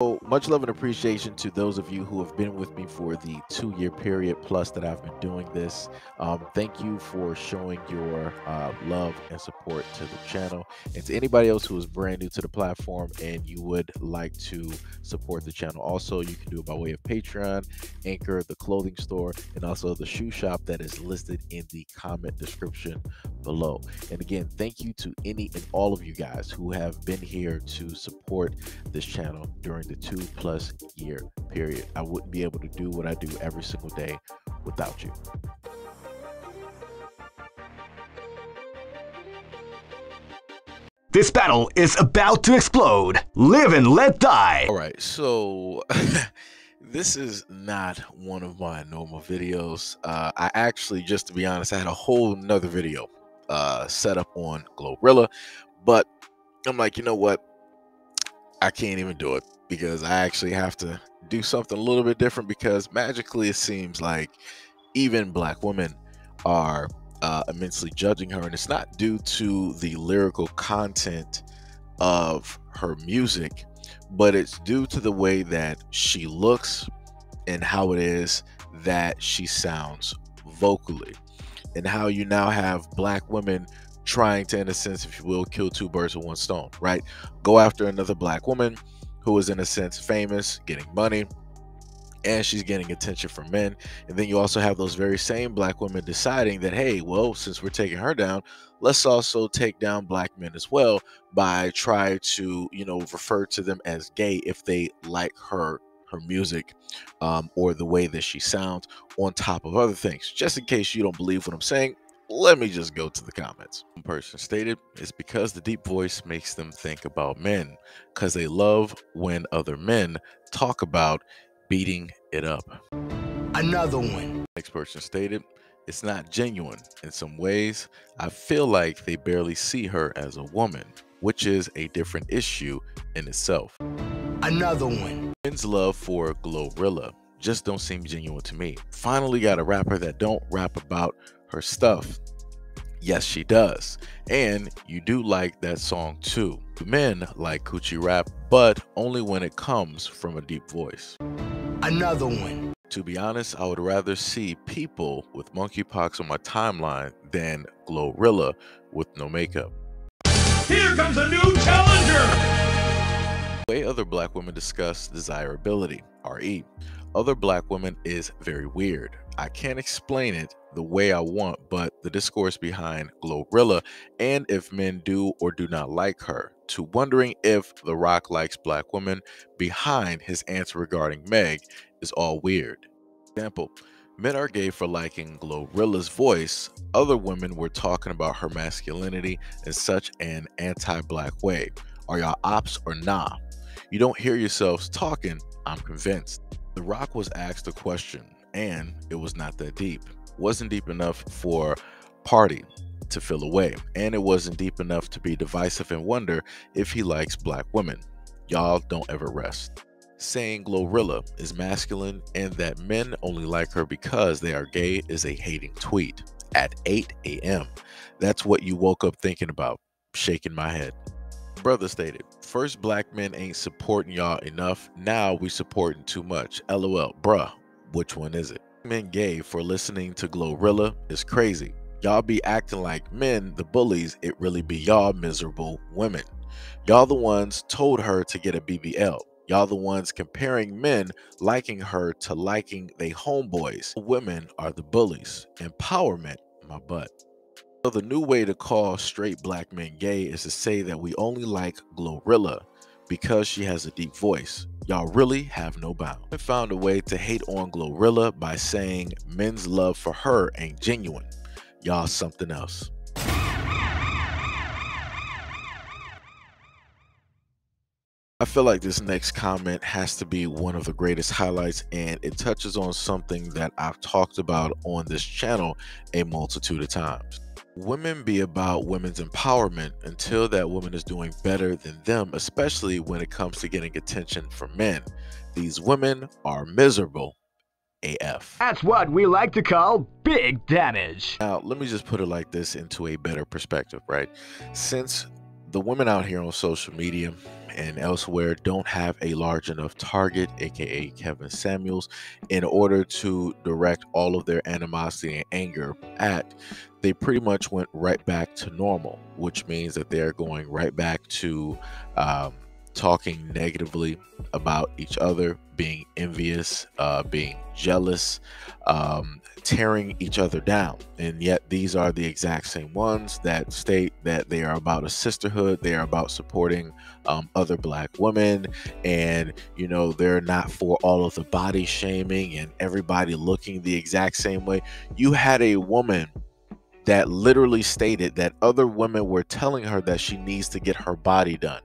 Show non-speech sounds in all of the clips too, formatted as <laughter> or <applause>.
So much love and appreciation to those of you who have been with me for the two year period plus that I've been doing this. Um, thank you for showing your uh, love and support to the channel. And to anybody else who is brand new to the platform and you would like to support the channel, also you can do it by way of Patreon, Anchor, the clothing store, and also the shoe shop that is listed in the comment description below. And again, thank you to any and all of you guys who have been here to support this channel during the two plus year period. I wouldn't be able to do what I do every single day without you. This battle is about to explode. Live and let die. All right, so <laughs> this is not one of my normal videos. Uh, I actually, just to be honest, I had a whole nother video uh, set up on Glorilla, but I'm like, you know what? I can't even do it because I actually have to do something a little bit different because magically it seems like even black women are uh, immensely judging her, and it's not due to the lyrical content of her music, but it's due to the way that she looks and how it is that she sounds vocally, and how you now have black women trying to, in a sense, if you will, kill two birds with one stone, right? Go after another black woman who is, in a sense, famous, getting money, and she's getting attention from men. And then you also have those very same black women deciding that, hey, well, since we're taking her down, let's also take down black men as well by try to, you know, refer to them as gay if they like her her music um, or the way that she sounds on top of other things. Just in case you don't believe what I'm saying, let me just go to the comments. One person stated, it's because the deep voice makes them think about men, because they love when other men talk about beating it up. Another one. Next person stated, it's not genuine. In some ways, I feel like they barely see her as a woman, which is a different issue in itself. Another one. Men's love for Glorilla just don't seem genuine to me. Finally got a rapper that don't rap about her stuff. Yes, she does. And you do like that song too. Men like coochie rap, but only when it comes from a deep voice. Another one. To be honest, I would rather see people with monkeypox on my timeline than Glorilla with no makeup. Here comes a new challenger! The way other black women discuss desirability, RE, other black women is very weird. I can't explain it the way I want, but the discourse behind Glorilla and if men do or do not like her, to wondering if The Rock likes black women behind his answer regarding Meg is all weird. Example, men are gay for liking Glorilla's voice, other women were talking about her masculinity in such an anti-black way. Are y'all ops or nah? You don't hear yourselves talking, I'm convinced. The Rock was asked a question, and it was not that deep. Wasn't deep enough for Party to fill away, and it wasn't deep enough to be divisive and wonder if he likes black women. Y'all don't ever rest. Saying Glorilla is masculine and that men only like her because they are gay is a hating tweet at 8 a.m. That's what you woke up thinking about, shaking my head. Brother stated, first black men ain't supporting y'all enough. Now we supporting too much. LOL, bruh, which one is it? Men gay for listening to Glorilla is crazy. Y'all be acting like men, the bullies, it really be y'all miserable women. Y'all the ones told her to get a BBL. Y'all the ones comparing men liking her to liking they homeboys. Women are the bullies. Empowerment, my butt. So the new way to call straight black men gay is to say that we only like Glorilla because she has a deep voice. Y'all really have no bound. I found a way to hate on Glorilla by saying men's love for her ain't genuine. Y'all something else. I feel like this next comment has to be one of the greatest highlights, and it touches on something that I've talked about on this channel a multitude of times. Women be about women's empowerment until that woman is doing better than them, especially when it comes to getting attention from men. These women are miserable AF. That's what we like to call big damage. Now, let me just put it like this into a better perspective, right? Since the women out here on social media and elsewhere don't have a large enough target, aka Kevin Samuels, in order to direct all of their animosity and anger at, they pretty much went right back to normal, which means that they're going right back to um, talking negatively about each other, being envious, uh, being jealous, um, tearing each other down. And yet, these are the exact same ones that state that they are about a sisterhood, they are about supporting um, other black women, and you know, they're not for all of the body shaming and everybody looking the exact same way. You had a woman that literally stated that other women were telling her that she needs to get her body done.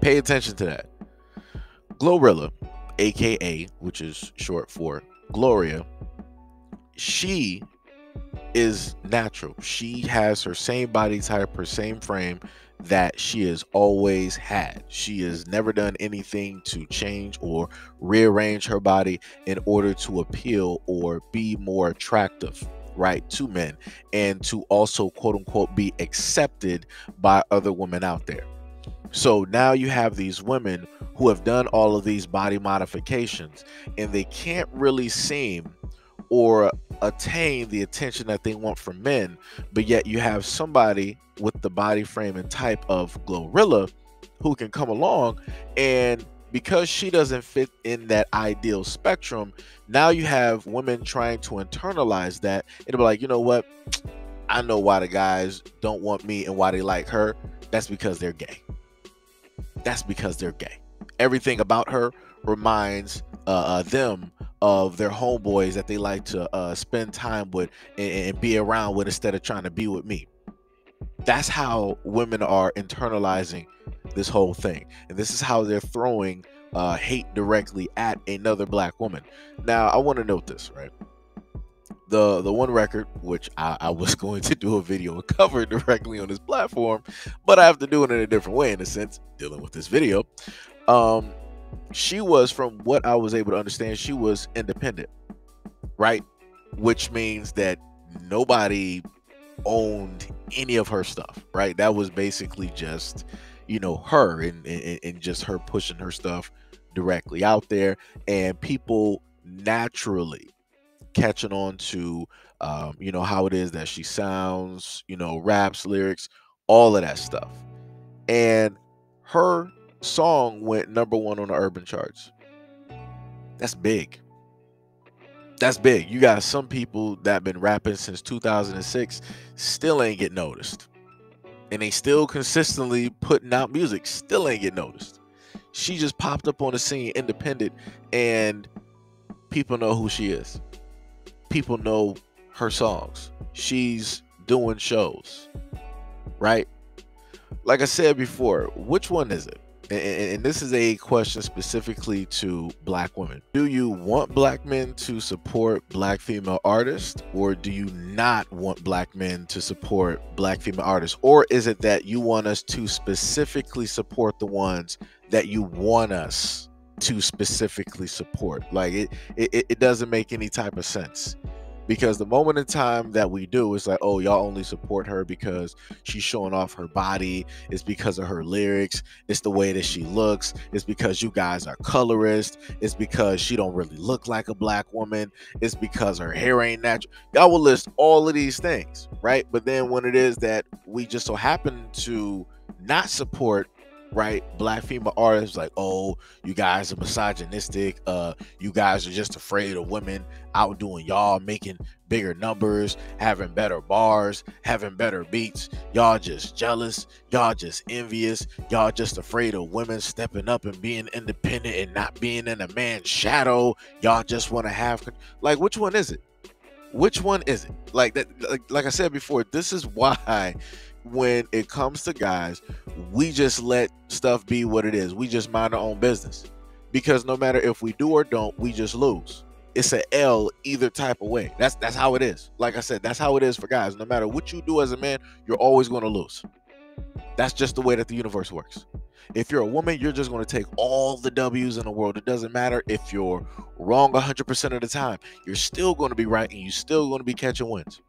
Pay attention to that. Glorilla, aka, which is short for Gloria, she is natural. She has her same body type, her same frame that she has always had. She has never done anything to change or rearrange her body in order to appeal or be more attractive right to men and to also quote unquote be accepted by other women out there. So now you have these women who have done all of these body modifications and they can't really seem or attain the attention that they want from men, but yet you have somebody with the body frame and type of Glorilla who can come along and because she doesn't fit in that ideal spectrum, now you have women trying to internalize that It'll be like, you know what? I know why the guys don't want me and why they like her. That's because they're gay that's because they're gay. Everything about her reminds uh, uh, them of their homeboys that they like to uh, spend time with and, and be around with instead of trying to be with me. That's how women are internalizing this whole thing. And this is how they're throwing uh, hate directly at another black woman. Now, I want to note this, right? the the one record which I, I, was <laughs> going to do a video and cover directly on this platform but i have to do it in a different way in a sense dealing with this video um she was from what i was able to understand she was independent right which means that nobody owned any of her stuff right that was basically just you know her and, and, and just her pushing her stuff directly out there. And people naturally catching on to um, you know how it is that she sounds you know raps lyrics all of that stuff. And her song went number one on the urban charts. That's big. That's big. You got some people that been rapping since 2006 still ain't get noticed and they still consistently putting out music still ain't get noticed she just popped up on the scene independent and people know who she is people know her songs. She's doing shows, right? Like I said before, which one is it? And, this is a question specifically to black women. Do you want black men to support black female artists, or do you not want black men to support black female artists? Or is it that you want us to specifically support the ones that you want us to specifically support. Like it, it, it doesn't make any type of sense because the moment in time that we do it's like oh y'all only support her because she's showing off her body it's because of her lyrics it's the way that she looks it's because you guys are colorist it's because she don't really look like a black woman it's because her hair ain't natural y'all will list all of these things right? But then when it is that we just so happen to not support right? Black female artists like oh you guys are misogynistic. Uh you guys are just afraid of women outdoing y'all making bigger numbers having better bars having better beats. Y'all just jealous. Y'all just envious. Y'all just afraid of women stepping up and being independent and not being in a man's shadow. Y'all just want to have like which one is it? Which one is it? Like that like, like i said before this is <laughs> why when it comes to guys, we just let stuff be what it is. We just mind our own business. Because no matter if we do or don't, we just lose. It's an L either type of way. That's that's how it is. Like I said, that's how it is for guys. No matter what you do as a man, you're always going to lose. That's just the way that the universe works. If you're a woman, you're just going to take all the W's in the world. It doesn't matter if you're wrong 100% of the time. You're still going to be right and you're still going to be catching wins.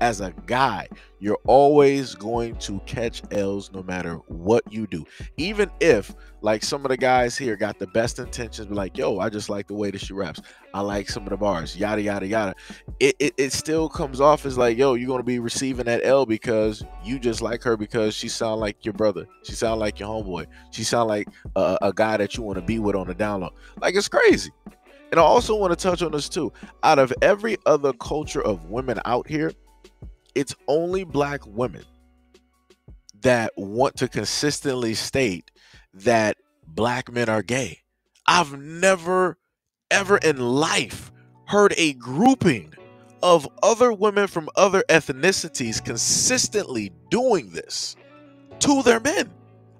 As a guy, you're always going to catch L's no matter what you do. Even if, like some of the guys here got the best intentions, like, yo, I just like the way that she raps. I like some of the bars, yada, yada, yada. It, it, it still comes off as like, yo, you're going to be receiving that L because you just like her because she sound like your brother. She sound like your homeboy. She sound like a, a guy that you want to be with on the download. Like, it's crazy. And I also want to touch on this too. Out of every other culture of women out here, it's only black women that want to consistently state that black men are gay. I've never, ever in life heard a grouping of other women from other ethnicities consistently doing this to their men.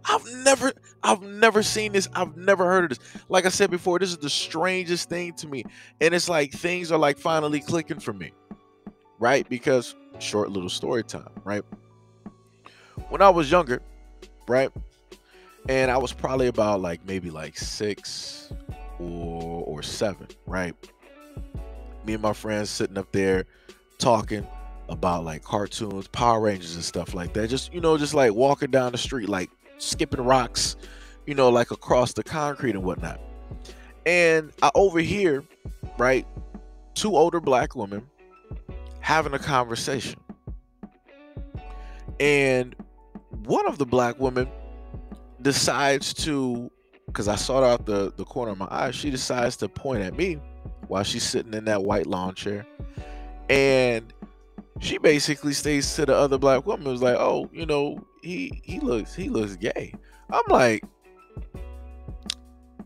I've never I've never seen this. I've never heard of this. Like I said before, this is the strangest thing to me. And it's like things are like finally clicking for me. Right? Because short little story time, right? When I was younger, right? And I was probably about like maybe like 6 or or 7, right? Me and my friends sitting up there talking about like cartoons, Power Rangers and stuff like that. Just, you know, just like walking down the street like skipping rocks, you know, like across the concrete and whatnot. And I overhear, right, two older black women having a conversation. And one of the black women decides to, because I saw it out the, the corner of my eye, she decides to point at me while she's sitting in that white lawn chair. And she basically states to the other black woman, was like, oh, you know, he he looks he looks gay. I'm like,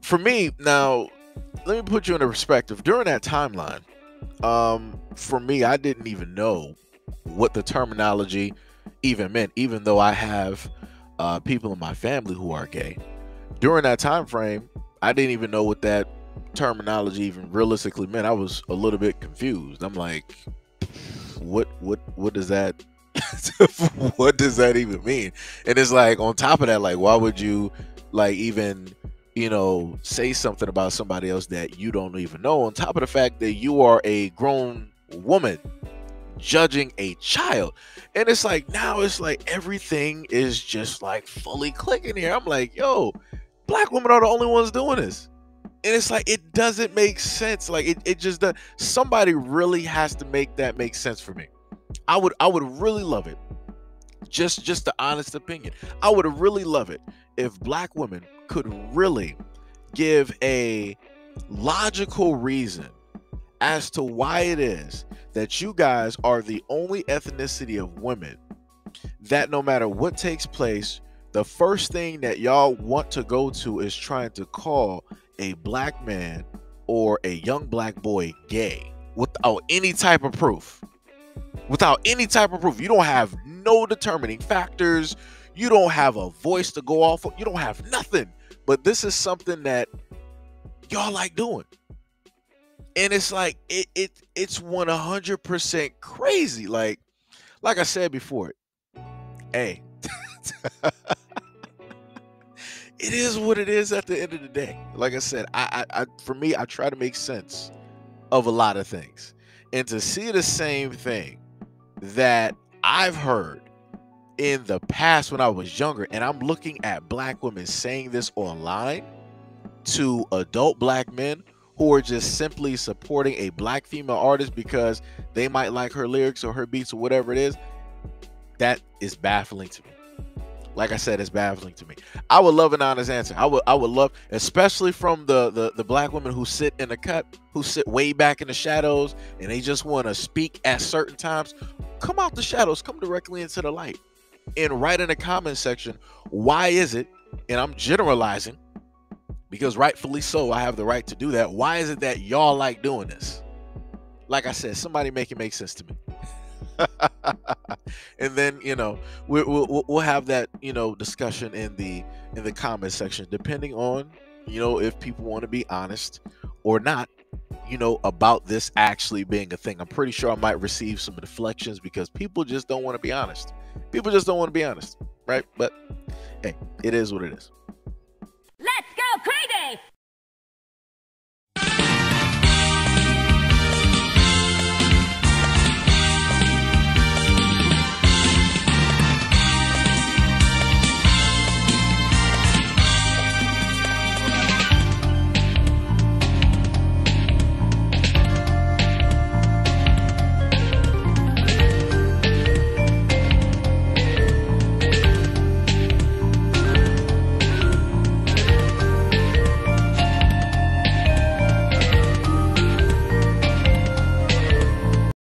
for me now, let me put you in a perspective. During that timeline, um, for me, I didn't even know what the terminology even meant, even though I have uh, people in my family who are gay. During that time frame, I didn't even know what that terminology even realistically meant. I was a little bit confused. I'm like, what what what does that <laughs> what does that even mean? And it's like on top of that, like why would you like even you know say something about somebody else that you don't even know? On top of the fact that you are a grown woman judging a child. And it's like now it's like everything is just like fully clicking here. I'm like, yo, black women are the only ones doing this. And it's like it doesn't make sense. Like it, it just does somebody really has to make that make sense for me. I would I would really love it. Just just the honest opinion. I would really love it if black women could really give a logical reason as to why it is that you guys are the only ethnicity of women that no matter what takes place, the first thing that y'all want to go to is trying to call a black man or a young black boy gay without any type of proof without any type of proof. You don't have no determining factors. You don't have a voice to go off of. You don't have nothing. But this is something that y'all like doing. And it's like it, it it's 100% crazy. Like like I said before, hey. <laughs> it is what it is at the end of the day. Like I said, I, I, I for me, I try to make sense of a lot of things. And to see the same thing that I've heard in the past when I was younger, and I'm looking at black women saying this online to adult black men who are just simply supporting a black female artist because they might like her lyrics or her beats or whatever it is, that is baffling to me. Like I said, it's baffling to me. I would love an honest answer. I would I would love, especially from the the, the black women who sit in the cut, who sit way back in the shadows, and they just want to speak at certain times come out the shadows, come directly into the light, and write in the comment section why is it, and I'm generalizing because rightfully so, I have the right to do that. Why is it that y'all like doing this? Like I said, somebody make it make sense to me. <laughs> and then you know we, we'll we'll have that you know discussion in the in the comment section, depending on you know if people want to be honest or not you know, about this actually being a thing. I'm pretty sure I might receive some deflections because people just don't want to be honest. People just don't want to be honest, right? But hey, it is what it is.